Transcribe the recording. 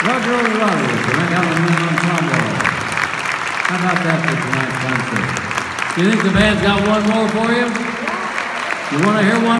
Roger Rogers, the McAllen Ensemble. How about that for tonight's concert? You think the band's got one more for you? You want to hear one?